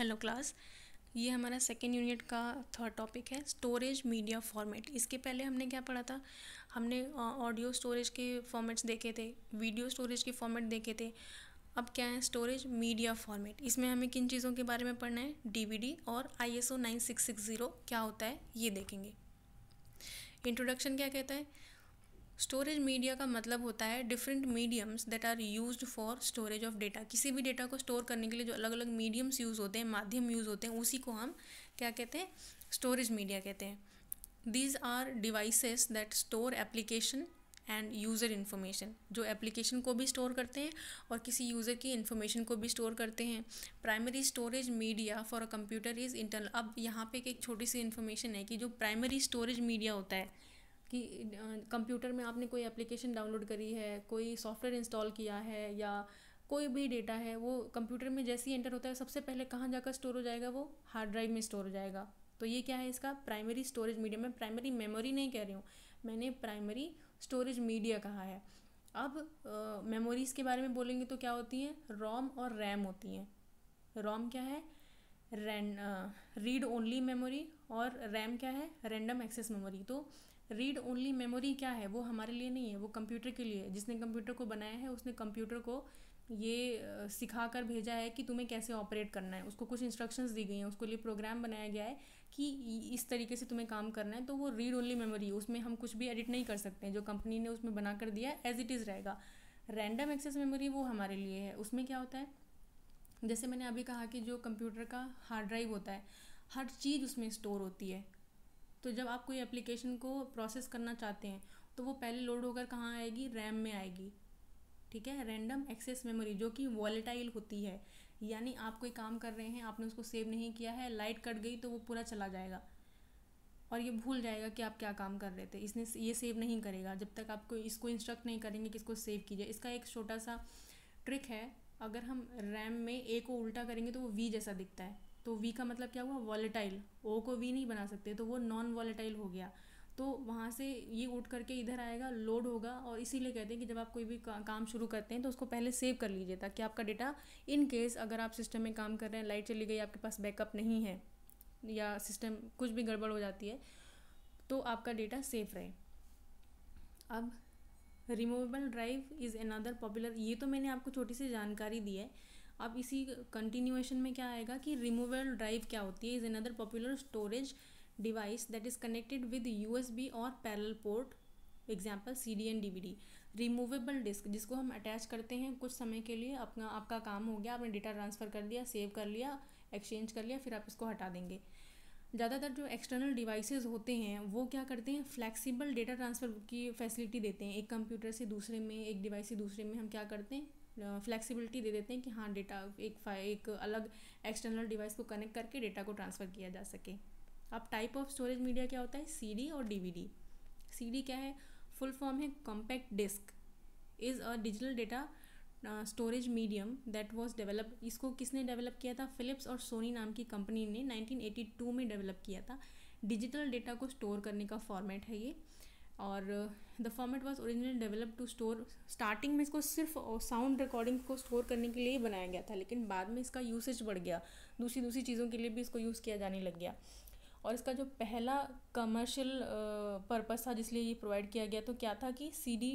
Hello class ये हमारा second unit का थर्ड टॉपिक है स्टोरेज मीडिया फॉर्मेट इसके पहले हमने क्या पढ़ा था? हमने ऑडियो स्टोरेज के फॉर्मेट्स देखे थे वीडियो स्टोरेज के फॉर्मेट देखे थे. अब क्या है स्टोरेज मीडिया फॉर्मेट इसमें हमें किन चीज़ों के बारे में पढ़ना है? डीवीडी और I S O nine six six zero क्या होता है? ये देखेंगे. इंट्रोडक्शन क्या कहता है? स्टोरेज मीडिया का मतलब होता है different mediums that are used for storage of data किसी भी डेटा को स्टोर करने के लिए जो अलग अलग मीडियम्स यूज़ होते हैं, माध्यम यूज़ होते हैं, उसी को हम क्या कहते हैं? स्टोरेज मीडिया कहते हैं। These are devices that store application and user information जो एप्लीकेशन को भी स्टोर करते हैं और किसी यूज़र की इन्फॉर्मेशन को भी स्टोर करते हैं। Primary storage media for a computer is internal अब यहाँ पे एक छोटी सी इन्फॉर्मेशन है कि जो प्राइमरी स्टोरेज मीडिया होता है कि कंप्यूटर में आपने कोई एप्लीकेशन डाउनलोड करी है, कोई सॉफ्टवेयर इंस्टॉल किया है या कोई भी डेटा है, वो कंप्यूटर में जैसे ही एंटर होता है, सबसे पहले कहाँ जाकर स्टोर हो जाएगा? वो हार्ड ड्राइव में स्टोर हो जाएगा। तो ये क्या है इसका? प्राइमरी स्टोरेज मीडिया, मैं प्राइमरी मेमोरी नहीं कह रही हूँ, मैंने प्राइमरी स्टोरेज मीडिया कहा है। अब मेमोरीज़ के बारे में बोलेंगे तो क्या होती हैं? रोम और रैम होती हैं। रोम क्या है? रैन रीड ओनली मेमोरी और रैम क्या है? Random access memory. तो रीड ओनली मेमोरी क्या है? वो हमारे लिए नहीं है, वो कंप्यूटर के लिए है। जिसने कंप्यूटर को बनाया है, उसने कंप्यूटर को ये सिखा कर भेजा है कि तुम्हें कैसे ऑपरेट करना है। उसको कुछ इंस्ट्रक्शंस दी गई हैं, उसको लिए प्रोग्राम बनाया गया है कि इस तरीके से तुम्हें काम करना है तो वो रीड ओनली मेमोरी उसमें हम कुछ भी एडिट नहीं कर सकते हैं। जो कंपनी ने उसमें बना कर दिया है एज इट इज़ रहेगा। रैंडम एक्सेस मेमोरी वो हमारे लिए है। उसमें क्या होता है? जैसे मैंने अभी कहा कि जो कंप्यूटर का हार्ड ड्राइव होता है, हर चीज़ उसमें स्टोर होती है। तो जब आप कोई एप्लीकेशन को प्रोसेस करना चाहते हैं तो वो पहले लोड होकर कहाँ आएगी? रैम में आएगी। ठीक है? रैंडम एक्सेस मेमोरी जो कि वॉलेटाइल होती है। यानी आप कोई काम कर रहे हैं, आपने उसको सेव नहीं किया है लाइट कट गई तो वो पूरा चला जाएगा। और ये भूल जाएगा कि आप क्या काम कर रहे थे। इसने ये सेव नहीं करेगा। जब तक आपको इसको इंस्ट्रक्ट नहीं करेंगे कि इसको सेव कीजिए। इसका एक छोटा सा ट्रिक है। अगर हम रैम में ए को उल्टा करेंगे तो वो वी जैसा दिखता है। तो वी का मतलब क्या हुआ? वॉलेटाइल ओ को वी नहीं बना सकते तो वो नॉन वॉलेटाइल हो गया। तो वहाँ से ये उठ करके इधर आएगा लोड होगा और इसीलिए कहते हैं कि जब आप कोई भी का, काम शुरू करते हैं तो उसको पहले सेव कर लीजिए ताकि आपका डेटा इन केस अगर आप सिस्टम में काम कर रहे हैं लाइट चली गई आपके पास बैकअप नहीं है या सिस्टम कुछ भी गड़बड़ हो जाती है तो आपका डेटा सेफ़ रहे। अब removable drive is another popular ये तो मैंने आपको छोटी सी जानकारी दी है अब इसी कंटिन्यूएशन में क्या आएगा कि रिमूवेबल ड्राइव क्या होती है? Is another popular storage device that is connected with USB और parallel port example C D and D V D removable disk जिसको हम अटैच करते हैं कुछ समय के लिए, अपना, आपका काम हो गया, आपने डेटा ट्रांसफ़र कर दिया सेव कर लिया एक्सचेंज कर लिया, फिर आप इसको हटा देंगे। ज़्यादातर जो एक्सटर्नल डिवाइसेस होते हैं, वो क्या करते हैं? फ्लेक्सिबल डेटा ट्रांसफ़र की फैसिलिटी देते हैं। एक कंप्यूटर से दूसरे में, एक डिवाइस से दूसरे में हम क्या करते हैं? फ्लेक्सिबिलिटी दे देते हैं कि हाँ डेटा एक एक अलग एक्सटर्नल डिवाइस को कनेक्ट करके डेटा को ट्रांसफ़र किया जा सके। अब टाइप ऑफ़ स्टोरेज मीडिया क्या होता है? सीडी और डी सी क्या है? फुल फॉर्म है compact disc is a digital data storage medium that was develop इसको किसने डेवलप किया था? फिलिप्स और सोनी नाम की कंपनी ने 1982 में डेवलप किया था। डिजिटल डेटा को स्टोर करने का फॉर्मेट है ये। और the format was original develop to store starting में इसको सिर्फ़ साउंड रिकॉर्डिंग को स्टोर करने के लिए ही बनाया गया था, लेकिन बाद में इसका यूसेज बढ़ गया। दूसरी दूसरी चीज़ों के लिए भी इसको यूज़ किया जाने लग गया। और इसका जो पहला कमर्शियल पर्पस था जिसलिए ये प्रोवाइड किया गया तो क्या था कि C D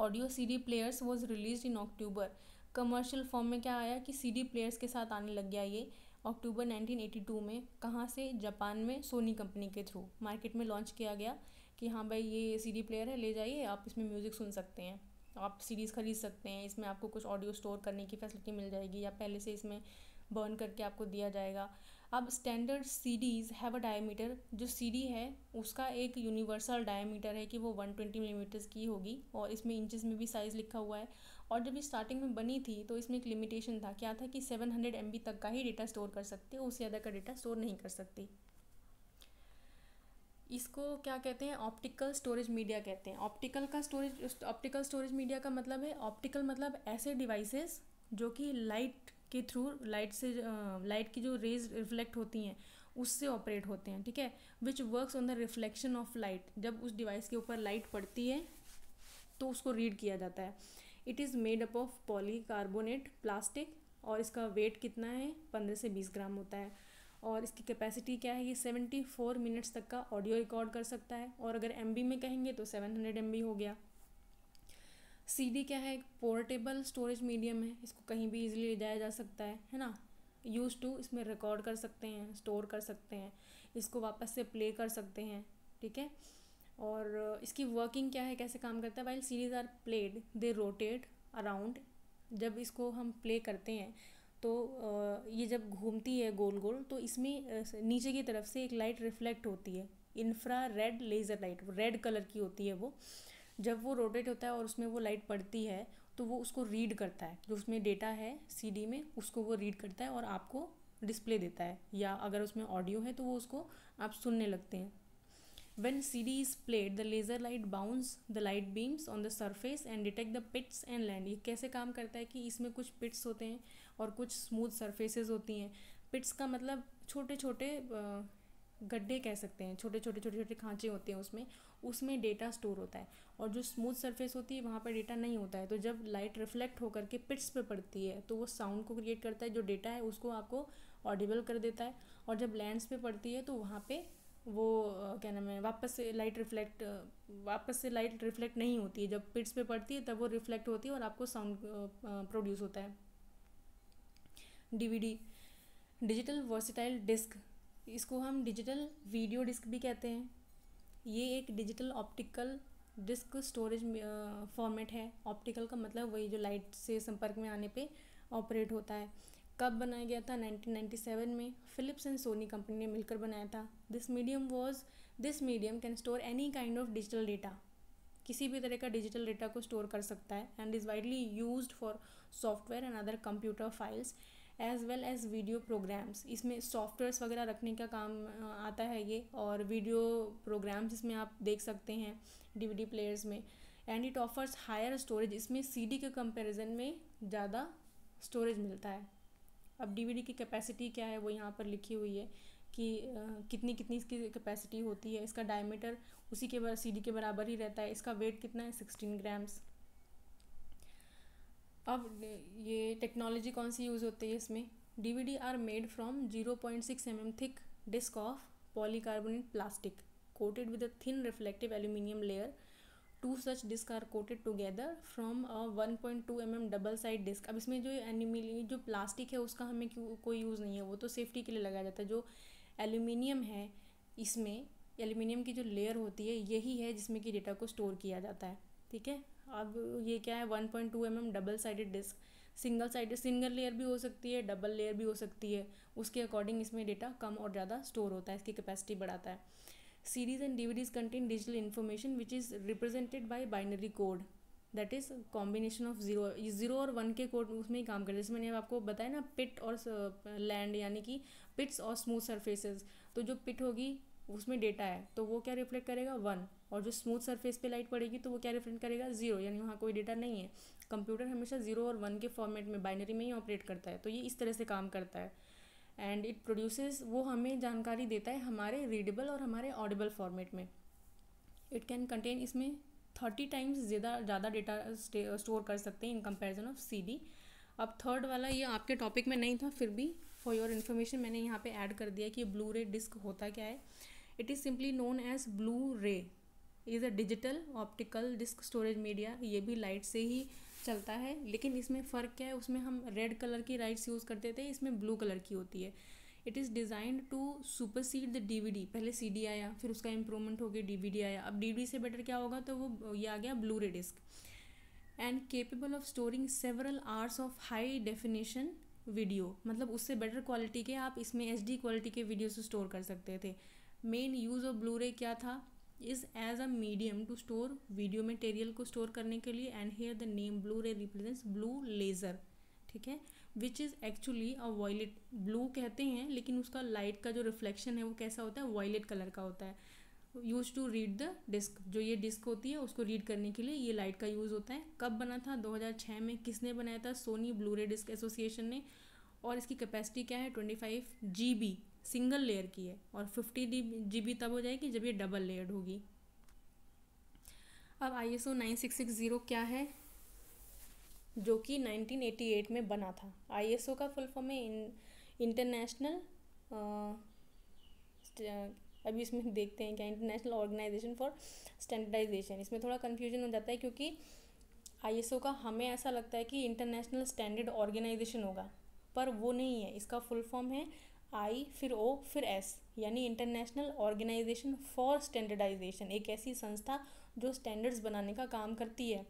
audio C D players was release in October commercial form में क्या आया कि सी डी प्लेयर्स के साथ आने लग गया ये अक्टूबर 1982 में, कहाँ से? जापान में सोनी कंपनी के थ्रू मार्केट में लॉन्च किया गया। कि हाँ भाई ये सीडी प्लेयर है, ले जाइए, आप इसमें म्यूज़िक सुन सकते हैं। आप सीरीज़ ख़रीद सकते हैं, इसमें आपको कुछ ऑडियो स्टोर करने की फैसिलिटी मिल जाएगी या पहले से इसमें बर्न करके आपको दिया जाएगा। अब standard CDs have a diameter जो सीडी है, उसका एक यूनिवर्सल डायमीटर है कि वो 120 ट्वेंटी मिलीमीटर्स की होगी और इसमें इंचज़ में भी साइज़ लिखा हुआ है। और जब ये स्टार्टिंग में बनी थी तो इसमें एक लिमिटेशन था, क्या था कि 700 हंड्रेड तक का ही डेटा स्टोर कर सकते हो, उससे ज़्यादा का डेटा स्टोर नहीं कर सकती। इसको क्या कहते हैं? ऑप्टिकल स्टोरेज मीडिया कहते हैं। ऑप्टिकल का स्टोरेज ऑप्टिकल स्टोरेज मीडिया का मतलब है ऑप्टिकल मतलब ऐसे डिवाइसेस जो कि लाइट के थ्रू लाइट से लाइट की जो रेज रिफ्लेक्ट होती हैं, उससे ऑपरेट होते हैं, ठीक है? Which works on the reflection of light जब उस डिवाइस के ऊपर लाइट पड़ती है तो उसको रीड किया जाता है। It is made up of polycarbonate plastic और इसका वेट कितना है? पंद्रह से बीस ग्राम होता है। और इसकी कैपेसिटी क्या है? ये सेवेंटी फोर मिनट्स तक का ऑडियो रिकॉर्ड कर सकता है। और अगर एमबी में कहेंगे तो सेवन हंड्रेड एमबी हो गया। सीडी क्या है? एक पोर्टेबल स्टोरेज मीडियम है। इसको कहीं भी इजीली ले जाया जा सकता है है ना? यूज़ टू इसमें रिकॉर्ड कर सकते हैं स्टोर कर सकते हैं। इसको वापस से प्ले कर सकते हैं, ठीक है? और इसकी वर्किंग क्या है? कैसे काम करता है? While series are played they rotate around जब इसको हम प्ले करते हैं तो ये जब घूमती है गोल गोल तो इसमें नीचे की तरफ़ से एक लाइट रिफ्लेक्ट होती है। Infrared laser light red colour की होती है वो। जब वो रोटेट होता है और उसमें वो लाइट पड़ती है तो वो उसको रीड करता है। जो उसमें डेटा है सीडी में उसको वो रीड करता है और आपको डिस्प्ले देता है। या अगर उसमें ऑडियो है तो वो उसको आप सुनने लगते हैं। When CD is played, the laser light bounce the light beams on the surface and detect the pits and land. ये कैसे काम करता है कि इसमें कुछ पिट्स होते हैं? और कुछ स्मूथ सरफेसेस होती हैं। पिट्स का मतलब छोटे छोटे गड्ढे कह सकते हैं। छोटे छोटे छोटे छोटे खांचे होते हैं उसमें। उसमें डेटा स्टोर होता है। और जो स्मूथ सरफेस होती है, वहाँ पर डेटा नहीं होता है। तो जब लाइट रिफ्लेक्ट होकर के पिट्स पे पड़ती है तो वो साउंड को क्रिएट करता है। जो डेटा है, उसको आपको ऑडिबल कर देता है। और जब लैंड्स पे पड़ती है तो वहाँ पे वो क्या नाम है, वापस से लाइट रिफ्लेक्ट वापस से लाइट रिफ्लेक्ट नहीं होती है। जब पिट्स पे पड़ती है, तब वो रिफ्लेक्ट होती है और आपको साउंड प्रोड्यूस होता है। डीवीडी, डिजिटल वर्सिटाइल डिस्क, इसको हम डिजिटल वीडियो डिस्क भी कहते हैं। ये एक digital optical disc storage format है। ऑप्टिकल का मतलब वही जो लाइट से संपर्क में आने पे ऑपरेट होता है। कब बनाया गया था? 1997 में फिलिप्स एंड सोनी कंपनी ने मिलकर बनाया था। This medium was this medium can store any kind of digital data किसी भी तरह का डिजिटल डेटा को स्टोर कर सकता है and is widely use for software and other computer files as well as video programs इसमें सॉफ्टवेयर्स वगैरह रखने का काम आता है ये, और वीडियो प्रोग्राम्स इसमें आप देख सकते हैं डीवीडी प्लेयर्स में. And it offers higher storage इसमें सीडी के कंपैरिजन में ज़्यादा स्टोरेज मिलता है. अब डीवीडी की कैपेसिटी क्या है वो यहाँ पर लिखी हुई है कि कितनी कितनी इसकी कैपेसिटी होती है. इसका डायमीटर उसी के सी डी के बराबर ही रहता है. इसका वेट कितना है? सिक्सटीन ग्राम्स अब ये टेक्नोलॉजी कौन सी यूज़ होती है इसमें? D V D are made from zero point six m m thick disc of polycarbonate plastic coated with a thin reflective aluminium layer two such disc are coated together from a one point two m m double side disc अब इसमें जो एनिमिली जो plastic है, उसका हमें कोई use नहीं है? वो तो सेफ्टी के लिए लगाया जाता है। जो एल्यूमिनियम है, इसमें एल्यूमिनियम की जो लेयर होती है, यही है जिसमें कि डेटा को स्टोर किया जाता है। ठीक है? अब ये क्या है one point two m m double sided disc single sided single layer भी हो सकती है डबल लेयर भी हो सकती है। उसके अकॉर्डिंग इसमें डेटा कम और ज़्यादा स्टोर होता है, इसकी कैपेसिटी बढ़ाता है। Series and DVDs contain digital information which is represented by binary code that is combination of zero zero और वन के कोड उसमें ही काम करते हैं। जैसे मैंने आपको बताया ना पिट और लैंड यानी कि पिट्स और स्मूथ सरफेसेस तो जो पिट होगी उसमें डेटा है तो वो क्या रिफ्लेक्ट करेगा? वन और जो स्मूथ सरफेस पे लाइट पड़ेगी तो वो क्या रिफ्लेक्ट करेगा? ज़ीरो यानी वहाँ कोई डेटा नहीं है। कंप्यूटर हमेशा ज़ीरो और वन के फॉर्मेट में बाइनरी में ही ऑपरेट करता है। तो ये इस तरह से काम करता है। एंड इट प्रोड्यूसेस वो हमें जानकारी देता है हमारे रीडेबल और हमारे ऑडिबल फॉर्मेट में। इट कैन कंटेन इसमें थर्टी टाइम्स ज़्यादा ज़्यादा डेटा स्टोर कर सकते हैं in comparison of C D अब थर्ड वाला ये आपके टॉपिक में नहीं था, फिर भी फॉर योर इन्फॉर्मेशन मैंने यहाँ पे ऐड कर दिया कि ब्लू रे डिस्क होता क्या है। It is simply known as Blu ray is a digital optical disc storage media ये भी लाइट से ही चलता है, लेकिन इसमें फ़र्क क्या है? उसमें हम रेड कलर की राइट्स यूज़ करते थे, इसमें ब्लू कलर की होती है। It is designed to supersede the D V D पहले सी डी आया, फिर उसका इम्प्रूवमेंट हो गया डी वी डी आया। अब डी वी से बेटर क्या होगा? तो वो, ये आ गया Blu ray disc and capable of storing several hours of high definition video मतलब उससे बेटर क्वालिटी के आप इसमें एच डी क्वालिटी के वीडियो से स्टोर कर सकते थे। मेन यूज़ ऑफ़ ब्लू रे क्या था? Is as a medium to store video material को स्टोर करने के लिए and here the name Blu ray represents blue laser ठीक है? Which is actually a violet blue कहते हैं, लेकिन उसका लाइट का जो रिफ्लेक्शन है वो कैसा होता है? वॉयलेट कलर का होता है। Use to read the disc जो ये डिस्क होती है, उसको रीड करने के लिए ये लाइट का यूज़ होता है। कब बना था? 2006 में किसने बनाया था? Sony Blu ray disc association ने। और इसकी कैपेसिटी क्या है? Twenty five G B single layer की है और फिफ्टी डी जी बी तब हो जाएगी जब ये डबल लेयर्ड होगी। अब I S O nine six six zero क्या है? जो कि 1988 में बना था। आईएसओ का फुल फॉर्म है इंटरनेशनल अभी इसमें देखते हैं क्या इंटरनेशनल ऑर्गेनाइजेशन फॉर स्टैंडर्डाइजेशन इसमें थोड़ा कन्फ्यूज़न हो जाता है क्योंकि आईएसओ का हमें ऐसा लगता है कि इंटरनेशनल स्टैंडर्ड ऑर्गेनाइजेशन होगा, पर वो नहीं है। इसका फुल फॉर्म है आई, फिर ओ, फिर एस, यानी इंटरनेशनल ऑर्गेनाइजेशन फॉर स्टैंडर्डाइजेशन एक ऐसी संस्था जो स्टैंडर्ड्स बनाने का काम करती है।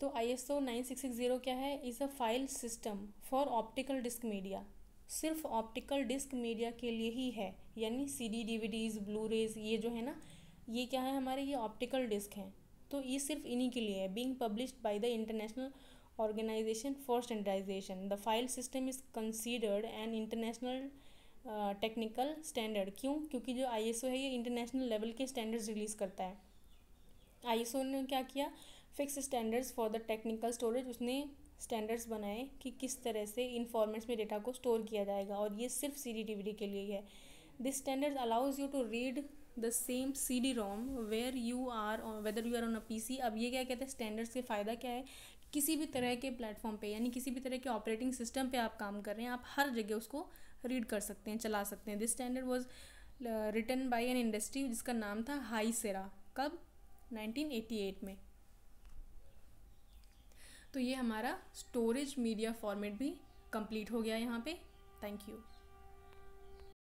तो I S O nine six six zero क्या है? Is a file system for optical disc media सिर्फ़ ऑप्टिकल डिस्क मीडिया के लिए ही है, यानी C D D V Ds Blu rays ये जो है ना, ये क्या है हमारे, ये ऑप्टिकल डिस्क हैं। तो ये सिर्फ़ इन्हीं के लिए है। Being published by the international organisation for standardisation the file system is considered an international technical standard क्यों? क्योंकि जो आईएसओ है, ये इंटरनेशनल लेवल के स्टैंडर्ड्स रिलीज़ करता है। आईएसओ ने क्या किया? Fix standards for the technical storage उसने स्टैंडर्ड्स बनाए कि किस तरह से इन फॉर्मेट्स में डेटा को स्टोर किया जाएगा, और ये सिर्फ़ सी डी के लिए है this standard allows you to read the same C D ROM where you are whether you are on a P C अब ये क्या कहते हैं? स्टैंडर्ड्स के फ़ायदा क्या है? किसी भी तरह के प्लेटफॉर्म पे, यानी किसी भी तरह के ऑपरेटिंग सिस्टम पे आप काम कर रहे हैं, आप हर जगह उसको रीड कर सकते हैं, चला सकते हैं। This standard was written by an industry जिसका नाम था हाई सेरा कब 1988 में। तो ये हमारा स्टोरेज मीडिया फॉर्मेट भी कंप्लीट हो गया यहाँ पे। Thank you